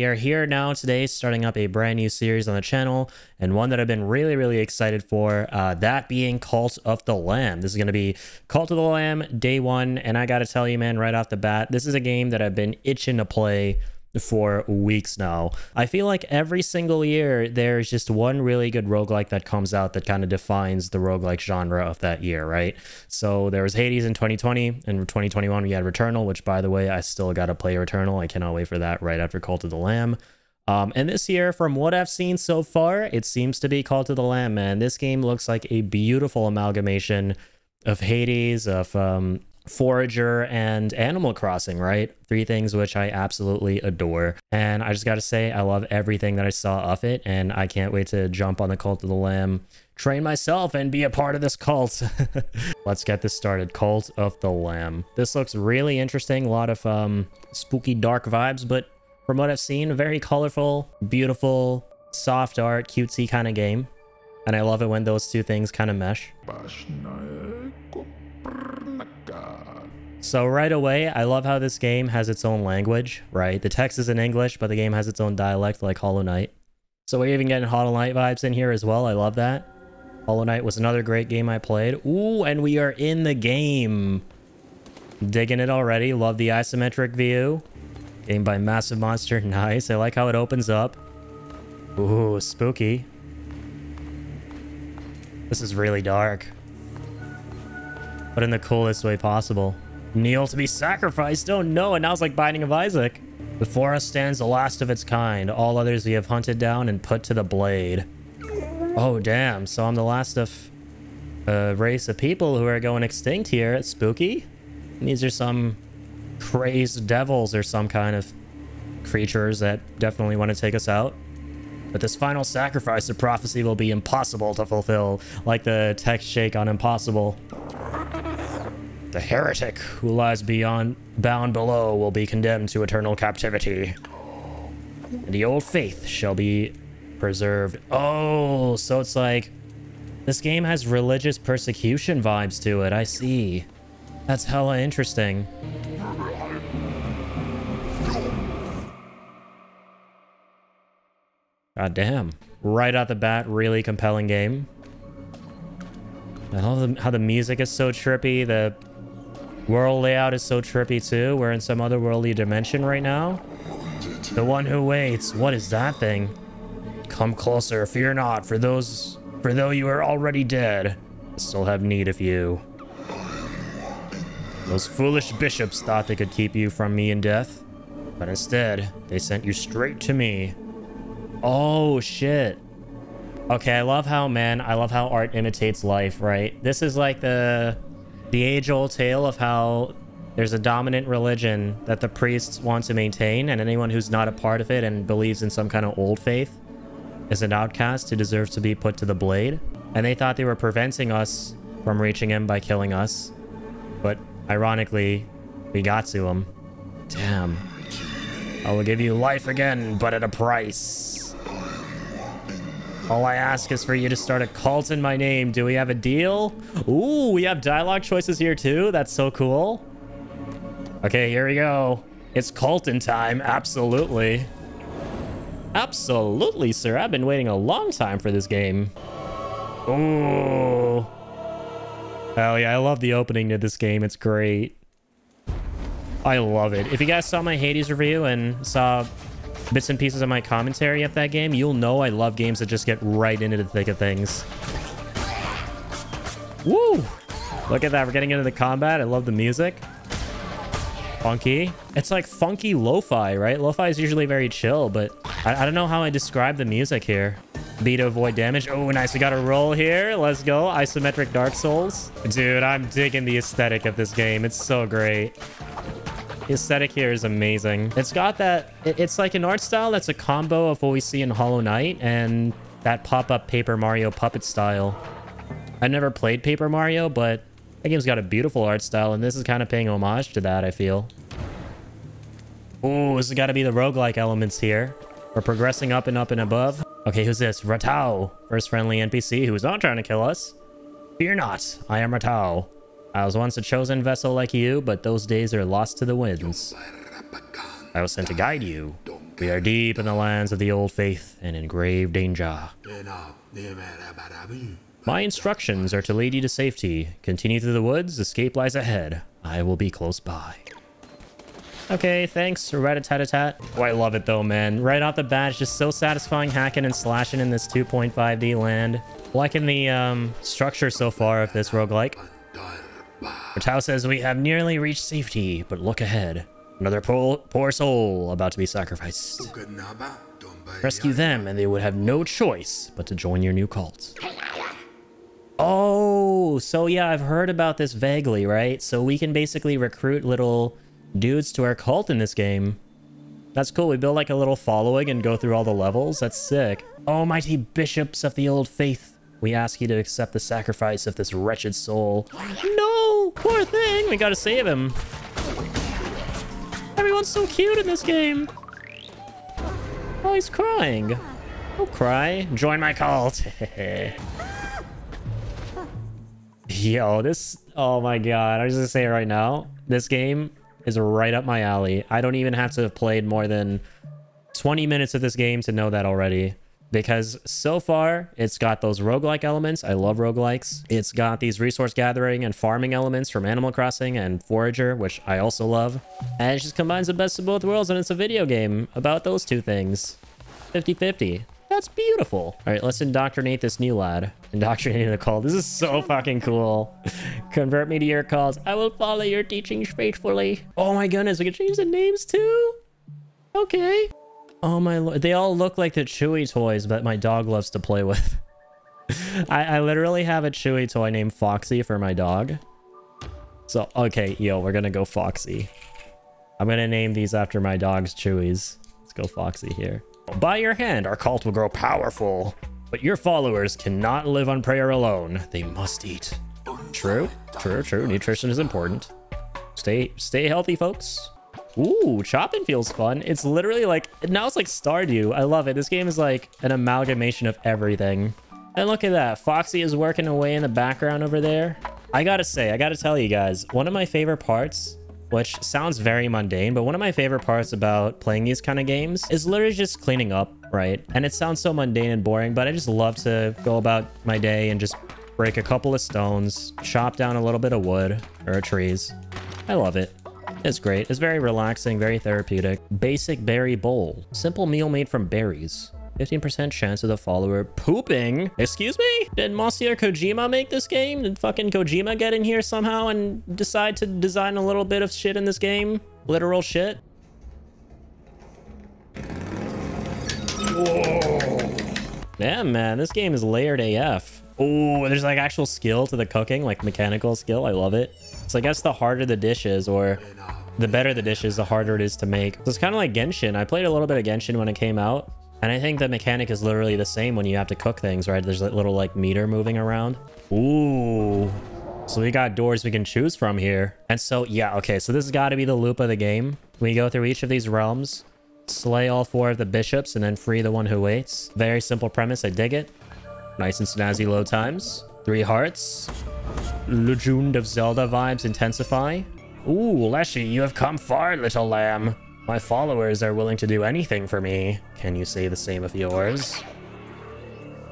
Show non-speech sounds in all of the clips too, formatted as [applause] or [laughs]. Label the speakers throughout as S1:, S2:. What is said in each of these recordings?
S1: we are here now today starting up a brand new series on the channel and one that I've been really, really excited for, uh, that being Cult of the Lamb. This is going to be Cult of the Lamb day one, and I got to tell you, man, right off the bat, this is a game that I've been itching to play for weeks now. I feel like every single year there's just one really good roguelike that comes out that kind of defines the roguelike genre of that year, right? So there was Hades in 2020, and in 2021 we had Returnal, which by the way, I still got to play Returnal. I cannot wait for that right after Cult of the Lamb. Um, and this year, from what I've seen so far, it seems to be Cult of the Lamb, man. This game looks like a beautiful amalgamation of Hades, of um, Forager, and Animal Crossing, right? Three things which I absolutely adore. And I just got to say, I love everything that I saw of it, and I can't wait to jump on the Cult of the Lamb, train myself, and be a part of this cult. [laughs] Let's get this started. Cult of the Lamb. This looks really interesting. A lot of um, spooky, dark vibes, but from what I've seen, very colorful, beautiful, soft art, cutesy kind of game. And I love it when those two things kind of mesh. So right away, I love how this game has its own language, right? The text is in English, but the game has its own dialect like Hollow Knight. So we're even getting Hollow Knight vibes in here as well. I love that. Hollow Knight was another great game I played. Ooh, and we are in the game. Digging it already. Love the isometric view. Game by Massive Monster. [laughs] Nice. I like how it opens up. Ooh, spooky. This is really dark. But in the coolest way possible. Kneel to be sacrificed. Oh no, and now it's like Binding of Isaac. Before us stands the last of its kind. All others we have hunted down and put to the blade. Oh, damn. So I'm the last of a race of people who are going extinct here. It's spooky. these are some crazed devils or some kind of creatures that definitely want to take us out. But this final sacrifice of prophecy will be impossible to fulfill, like the text shake on impossible. The heretic who lies beyond bound below will be condemned to eternal captivity. And the old faith shall be preserved. Oh, so it's like this game has religious persecution vibes to it. I see. That's hella interesting. God damn. Right out the bat, really compelling game. I love how the music is so trippy. The World layout is so trippy too. We're in some otherworldly dimension right now. The one who waits. What is that thing? Come closer. Fear not. For those, for though you are already dead, I still have need of you. Those foolish bishops thought they could keep you from me and death, but instead they sent you straight to me. Oh shit. Okay, I love how, man, I love how art imitates life, right? This is like the the age-old tale of how there's a dominant religion that the priests want to maintain, and anyone who's not a part of it and believes in some kind of old faith is an outcast who deserves to be put to the blade. And they thought they were preventing us from reaching him by killing us. But ironically, we got to him. Damn. I will give you life again, but at a price. All I ask is for you to start a cult in my name. Do we have a deal? Ooh, we have dialogue choices here too. That's so cool. Okay, here we go. It's cult in time. Absolutely. Absolutely, sir. I've been waiting a long time for this game. Ooh. Hell yeah, I love the opening to this game. It's great. I love it. If you guys saw my Hades review and saw bits and pieces of my commentary of that game, you'll know I love games that just get right into the thick of things. Woo! Look at that. We're getting into the combat. I love the music. Funky. It's like funky lo-fi, right? Lo-fi is usually very chill, but I, I, don't know how I describe the music here. B to avoid damage. Oh, nice. We got a roll here. Let's go. Isometric Dark Souls. Dude, I'm digging the aesthetic of this game. It's so great. The aesthetic here is amazing. It's got that... It's like an art style that's a combo of what we see in Hollow Knight and that pop-up Paper Mario puppet style. I never played Paper Mario, but that game's got a beautiful art style, and this is kind of paying homage to that, I feel. Ooh, this has got to be the roguelike elements here. We're progressing up and up and above. Okay, who's this? Ratau, first friendly NPC who's not trying to kill us. Fear not, I am Ratau. I was once a chosen vessel like you, but those days are lost to the winds. I was sent to guide you. We are deep in the lands of the old faith and in grave danger. My instructions are to lead you to safety. Continue through the woods. Escape lies ahead. I will be close by. Okay, thanks, rat-a-tat-a-tat. Oh, I love it though, man. Right off the bat, it's just so satisfying hacking and slashing in this 2.5D land. Liking the um, structure so far of this roguelike. Tao says we have nearly reached safety, but look ahead. Another poor, poor soul about to be sacrificed. Rescue them, and they would have no choice but to join your new cult. Oh, so yeah, I've heard about this vaguely, right? So we can basically recruit little dudes to our cult in this game. That's cool. We build like a little following and go through all the levels. That's sick. Oh, mighty bishops of the old faith. We ask you to accept the sacrifice of this wretched soul. No! Poor thing! We gotta save him. Everyone's so cute in this game. Oh, he's crying. Don't cry. Join my cult. [laughs] Yo, this... Oh my god. I was gonna say right now. This game is right up my alley. I don't even have to have played more than 20 minutes of this game to know that already because so far it's got those roguelike elements. I love roguelikes. It's got these resource gathering and farming elements from Animal Crossing and Forager, which I also love. And it just combines the best of both worlds and it's a video game about those two things. 50-50. That's beautiful. All right, let's indoctrinate this new lad. Indoctrinate the cult. This is so fucking cool. [laughs] Convert me to your cause. I will follow your teachings faithfully. Oh my goodness, we can change the names too? Okay. Oh my lord. They all look like the Chewy toys that my dog loves to play with. [laughs] I, I literally have a Chewy toy named Foxy for my dog. So, okay, yo, we're gonna go Foxy. I'm gonna name these after my dog's Chewies. Let's go Foxy here. By your hand, our cult will grow powerful. But your followers cannot live on prayer alone. They must eat. True, true, true. Nutrition is important. Stay, stay healthy, folks. Ooh, chopping feels fun. It's literally like, now it's like Stardew. I love it. This game is like an amalgamation of everything. And look at that. Foxy is working away in the background over there. I gotta say, I gotta tell you guys, one of my favorite parts, which sounds very mundane, but one of my favorite parts about playing these kind of games is literally just cleaning up, right? And it sounds so mundane and boring, but I just love to go about my day and just break a couple of stones, chop down a little bit of wood or trees. I love it. It's great. It's very relaxing, very therapeutic. Basic berry bowl. Simple meal made from berries. 15% chance of the follower pooping. Excuse me? Did Monsieur Kojima make this game? Did fucking Kojima get in here somehow and decide to design a little bit of shit in this game? Literal shit? Whoa. Man, this game is layered AF. Oh, there's like actual skill to the cooking, like mechanical skill. I love it. So I guess the harder the dish is, or the better the dish is, the harder it is to make. So it's kind of like Genshin. I played a little bit of Genshin when it came out. And I think the mechanic is literally the same when you have to cook things, right? There's a little like meter moving around. Ooh. So we got doors we can choose from here. And so, yeah, okay. So this has got to be the loop of the game. We go through each of these realms, slay all four of the bishops, and then free the one who waits. Very simple premise. I dig it. Nice and snazzy load times. Three hearts. Legend of Zelda vibes intensify. Ooh, Leshy, you have come far, little lamb. My followers are willing to do anything for me. Can you say the same of yours?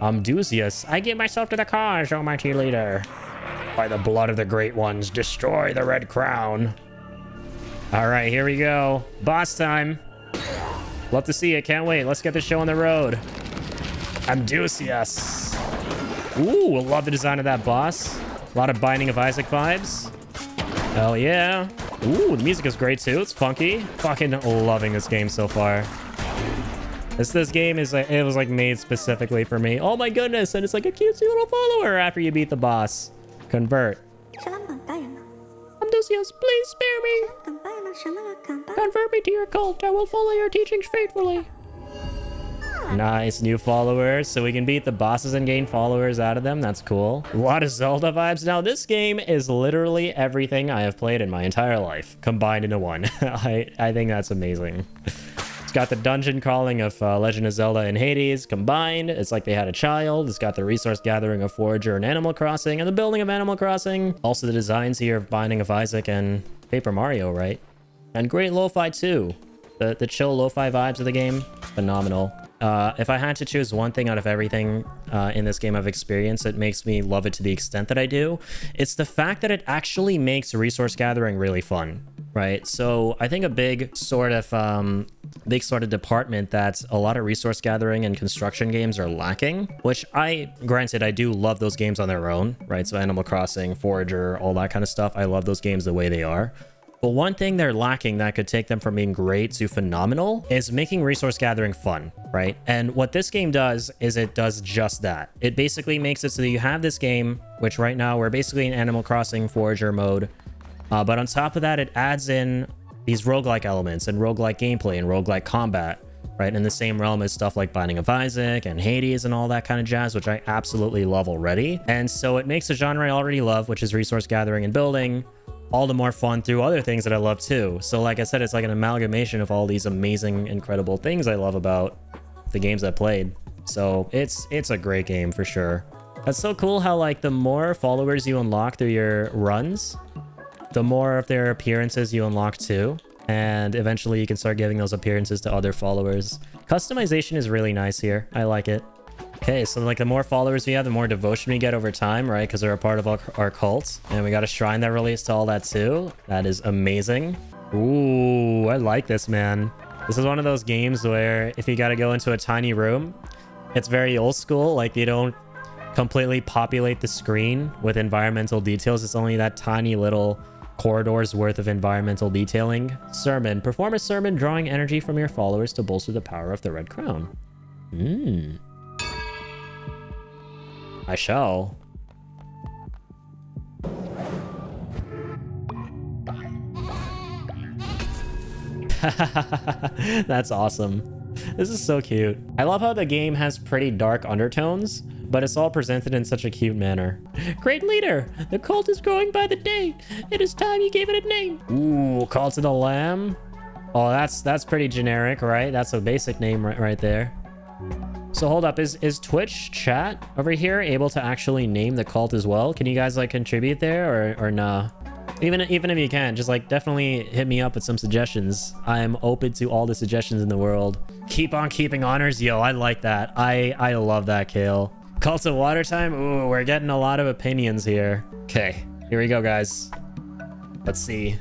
S1: Amdusias, I give myself to the cause, O mighty leader. By the blood of the great ones, destroy the red crown. All right, here we go. Boss time. Love to see it. Can't wait. Let's get the show on the road. Amdusias. Ooh, love the design of that boss. A lot of Binding of Isaac vibes. Hell yeah. Ooh, the music is great too. It's funky. Fucking loving this game so far. This this game is like it was like made specifically for me. Oh my goodness, and it's like a cutesy little follower after you beat the boss. Convert. Amdusias, please spare me. Convert me to your cult. I will follow your teachings faithfully. Nice new followers, so we can beat the bosses and gain followers out of them. That's cool. A lot of Zelda vibes. Now, this game is literally everything I have played in my entire life combined into one. [laughs] I, I think that's amazing. It's got the dungeon crawling of uh, Legend of Zelda and Hades combined. It's like they had a child. It's got the resource gathering of Forager and Animal Crossing and the building of Animal Crossing. Also the designs here of Binding of Isaac and Paper Mario, right? And great lo-fi too. The, the chill lo-fi vibes of the game, phenomenal. Uh, if I had to choose one thing out of everything uh, in this game I've experienced that makes me love it to the extent that I do, it's the fact that it actually makes resource gathering really fun, right? So I think a big sort of um, big sort of department that a lot of resource gathering and construction games are lacking, which I, granted, I do love those games on their own, right? So Animal Crossing, Forager, all that kind of stuff. I love those games the way they are. But one thing they're lacking that could take them from being great to phenomenal is making resource gathering fun, right? And what this game does is it does just that. It basically makes it so that you have this game, which right now we're basically in Animal Crossing Forager mode. Uh, but on top of that, it adds in these roguelike elements and roguelike gameplay and roguelike combat, right? In the same realm as stuff like Binding of Isaac and Hades and all that kind of jazz, which I absolutely love already. And so it makes a genre I already love, which is resource gathering and building, all the more fun through other things that I love too. So like I said, it's like an amalgamation of all these amazing, incredible things I love about the games I played. So it's it's a great game for sure. That's so cool how like the more followers you unlock through your runs, the more of their appearances you unlock too. And eventually you can start giving those appearances to other followers. Customization is really nice here. I like it. Okay, so like the more followers we have, the more devotion we get over time, right? Because they're a part of our, our cult. And we got a shrine that relates to all that too. That is amazing. Ooh, I like this, man. This is one of those games where if you got to go into a tiny room, it's very old school. Like you don't completely populate the screen with environmental details. It's only that tiny little corridor's worth of environmental detailing. Sermon. Perform a sermon drawing energy from your followers to bolster the power of the Red Crown. Hmm. I shall. [laughs] That's awesome. This is so cute. I love how the game has pretty dark undertones, but it's all presented in such a cute manner. Great leader! The cult is growing by the day. It is time you gave it a name. Ooh, Cult of the Lamb? Oh, that's that's pretty generic, right? That's a basic name right, right there. So hold up, is, is Twitch chat over here able to actually name the cult as well? Can you guys like contribute there or, or nah? Even, even if you can, just like definitely hit me up with some suggestions. I'm open to all the suggestions in the world. Keep on keeping honors. Yo, I like that. I, I love that, Kale. Cult of Water time? Ooh, we're getting a lot of opinions here. Okay, here we go, guys. Let's see.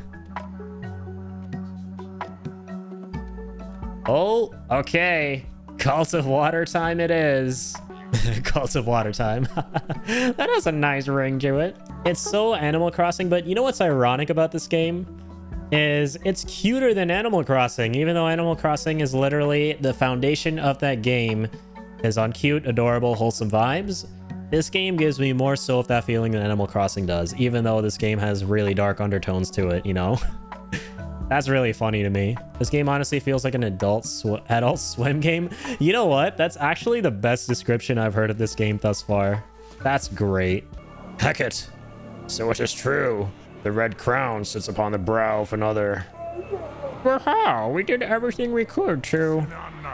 S1: Oh, okay. Cult of Water time it is. [laughs] Cult of Water time. [laughs] that has a nice ring to it. It's so Animal Crossing, but you know what's ironic about this game? Is it's cuter than Animal Crossing, even though Animal Crossing is literally the foundation of that game is on cute, adorable, wholesome vibes. This game gives me more so of that feeling than Animal Crossing does, even though this game has really dark undertones to it, you know? [laughs] That's really funny to me. This game honestly feels like an adult sw adult [laughs] swim game. You know what? That's actually the best description I've heard of this game thus far. That's great.
S2: Heket, so it is true. The red crown sits upon the brow of another.
S3: But how? We did everything we could to...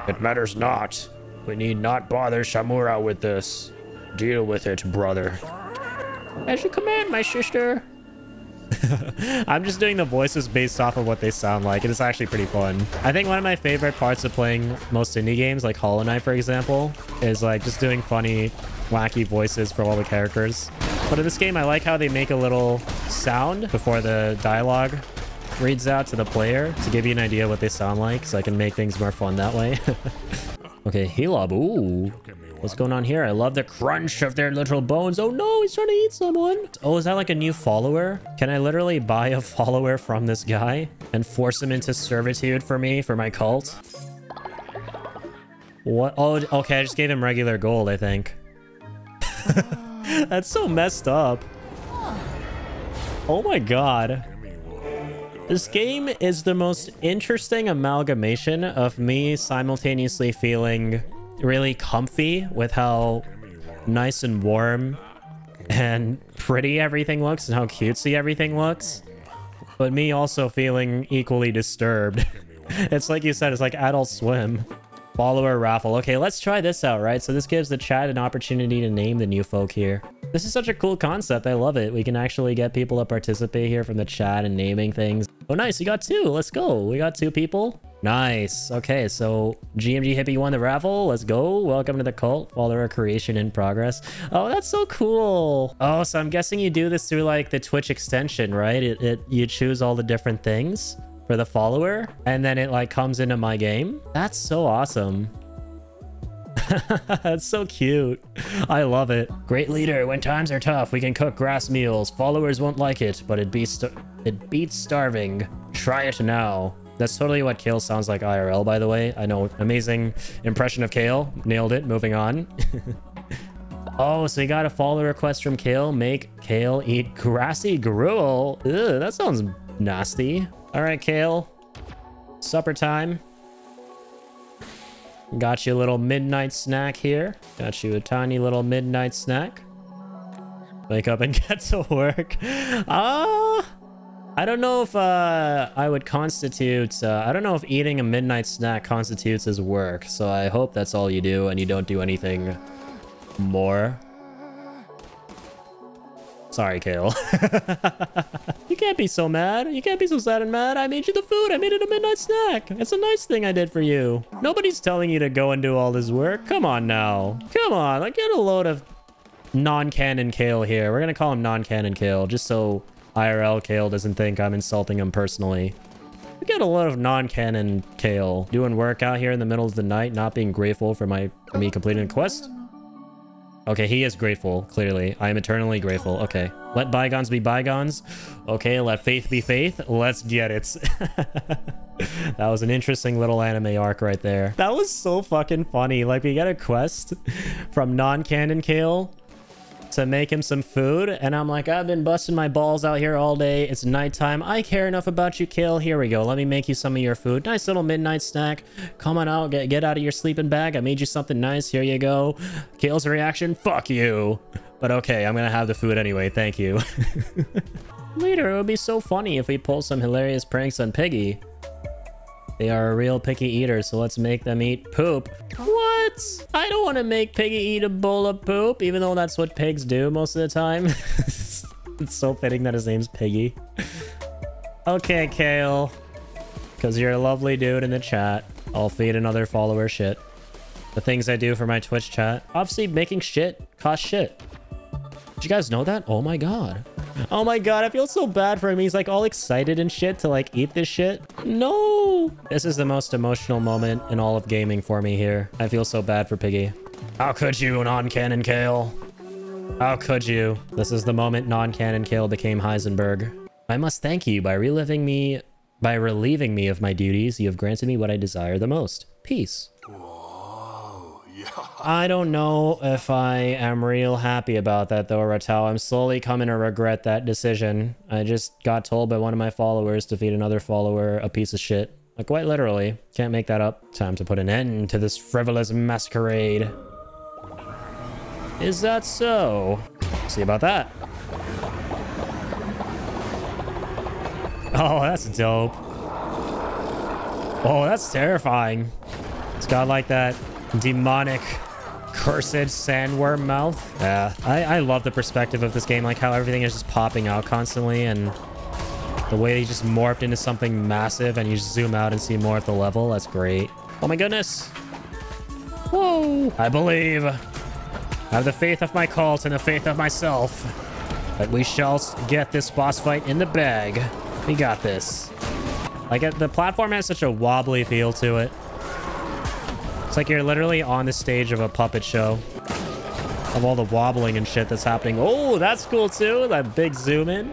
S2: It matters not. We need not bother Shamura with this. Deal with it, brother.
S3: As you command, my sister. [laughs]
S1: I'm just doing the voices based off of what they sound like. and It's actually pretty fun. I think one of my favorite parts of playing most indie games, like Hollow Knight, for example, is like just doing funny, wacky voices for all the characters. But in this game, I like how they make a little sound before the dialogue reads out to the player to give you an idea what they sound like so I can make things more fun that way. [laughs] okay, Helob. Ooh. What's going on here? I love the crunch of their little bones. Oh no, he's trying to eat someone. Oh, is that like a new follower? Can I literally buy a [laughs] follower from this guy and force him into servitude for me, for my cult? What? Oh, okay, I just gave him regular gold, I think. [laughs] That's so messed up. Oh my god. This game is the most interesting amalgamation of me simultaneously feeling really comfy with how nice and warm and pretty everything looks and how cutesy everything looks. But me also feeling equally disturbed. [laughs] it's like you said, it's like Adult Swim. Follower raffle. Okay, let's try this out, right? So this gives the chat an opportunity to name the new folk here. This is such a cool concept. I love it. We can actually get people to participate here from the chat and naming things. Oh, nice. You got two. Let's go. We got two people. Nice. Okay, so GMG Hippie won the raffle. Let's go. Welcome to the cult. Follower creation in progress. Oh, that's so cool. Oh, so I'm guessing you do this through like the Twitch extension, right? It, it you choose all the different things for the follower and then it like comes into my game. That's so awesome. [laughs] That's so cute. I love it. Great leader. When times are tough, we can cook grass meals. Followers won't like it, but it beats it beats starving. Try it now. That's totally what Kale sounds like IRL, by the way. I know. Amazing impression of Kale. Nailed it. Moving on. [laughs] oh, so you got a follow request from Kale. Make Kale eat grassy gruel. Ugh, that sounds nasty. All right, Kale. Supper time. Got you a little midnight snack here. Got you a tiny little midnight snack. Wake up and [laughs] get to work. Ah... I don't know if uh, I would constitute... Uh, I don't know if eating a midnight snack constitutes as work. So I hope that's all you do and you don't do anything more. Sorry, Kale. [laughs] you can't be so mad. You can't be so sad and mad. I made you the food. I made it a midnight snack. It's a nice thing I did for you. Nobody's telling you to go and do all this work. Come on now. Come on. Like, get a load of non-canon Kale here. We're going to call him non-canon Kale just so IRL Kale doesn't think I'm insulting him personally. We get a lot of non-canon Kale doing work out here in the middle of the night, not being grateful for my for me completing a quest. Okay, he is grateful, clearly. I am eternally grateful. Okay. Let bygones be bygones. Okay, let faith be faith. Let's get it. [laughs] that was an interesting little anime arc right there. That was so fucking funny. Like, we get a quest from non-canon Kale to make him some food. And I'm like, I've been busting my balls out here all day. It's nighttime. I care enough about you, Kale. Here we go. Let me make you some of your food. Nice little midnight snack. Come on out. Get, get out of your sleeping bag. I made you something nice. Here you go. Kale's reaction. Fuck you. But okay, I'm going to have the food anyway. Thank you. [laughs] Later, it would be so funny if we pull some hilarious pranks on Piggy. They are a real picky eater, so let's make them eat poop. What? I don't want to make Piggy eat a bowl of poop, even though that's what pigs do most of the time. [laughs] it's so fitting that his name's Piggy. Okay, Kale. Because you're a lovely dude in the chat. I'll feed another follower shit. The things I do for my Twitch chat. Obviously, making shit costs shit. Did you guys know that? Oh my god. Oh my god, I feel so bad for him. He's like all excited and shit to like eat this shit. No! This is the most emotional moment in all of gaming for me here. I feel so bad for Piggy. How could you, non-canon Kale? How could you? This is the moment non-canon Kale became Heisenberg. I must thank you by reliving me, by relieving me of my duties. You have granted me what I desire the most. Peace. [laughs] I don't know if I am real happy about that though, Ratau. I'm slowly coming to regret that decision. I just got told by one of my followers to feed another follower a piece of shit. Like quite literally. Can't make that up. Time to put an end to this frivolous masquerade. Is that so? See about that. Oh, that's dope. Oh, that's terrifying. It's got like that demonic cursed sandworm mouth. Yeah, I, I love the perspective of this game, like how everything is just popping out constantly and the way he just morphed into something massive and you zoom out and see more at the level. That's great. Oh my goodness. Whoa. I believe. I have the faith of my cult and the faith of myself that we shall get this boss fight in the bag. We got this. Like, uh, the platform has such a wobbly feel to it. It's like you're literally on the stage of a puppet show of all the wobbling and shit that's happening. Oh, that's cool too. That big zoom in.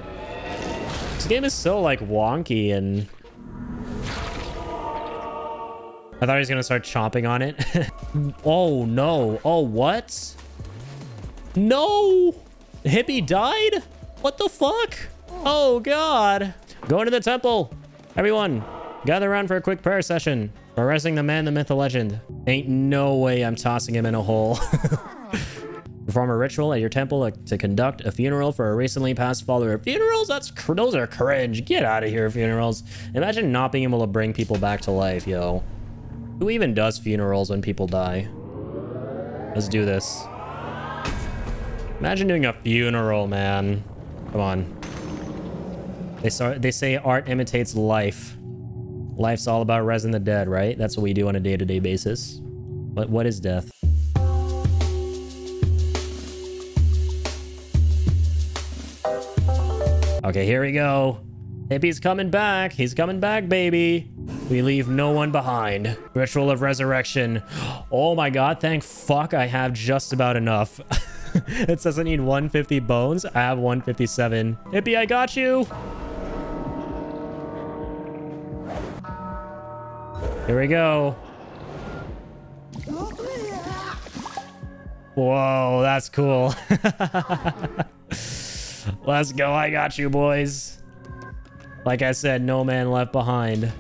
S1: This game is so like wonky and I thought he was going to start chomping on it. [laughs] oh, no. Oh, what? No! Hippie died? What the fuck? Oh, God. Going to the temple. Everyone, gather around for a quick prayer session. Arresting the man, the myth, the legend. Ain't no way I'm tossing him in a hole. [laughs] Perform a ritual at your temple to conduct a funeral for a recently passed follower. Funerals? That's those are cringe. Get out of here, funerals. Imagine not being able to bring people back to life, yo. Who even does funerals when people die? Let's do this. Imagine doing a funeral, man. Come on. They, start, they say art imitates life. Life's all about resing the dead, right? That's what we do on a day-to-day basis. But what is death? Okay, here we go. Hippie's coming back. He's coming back, baby. We leave no one behind. Ritual of Resurrection. Oh my god, thank fuck I have just about enough. [laughs] it says I need 150 bones. I have 157. Hippie, I got you. Here we go. Whoa, that's cool. [laughs] Let's go. I got you, boys. Like I said, no man left behind.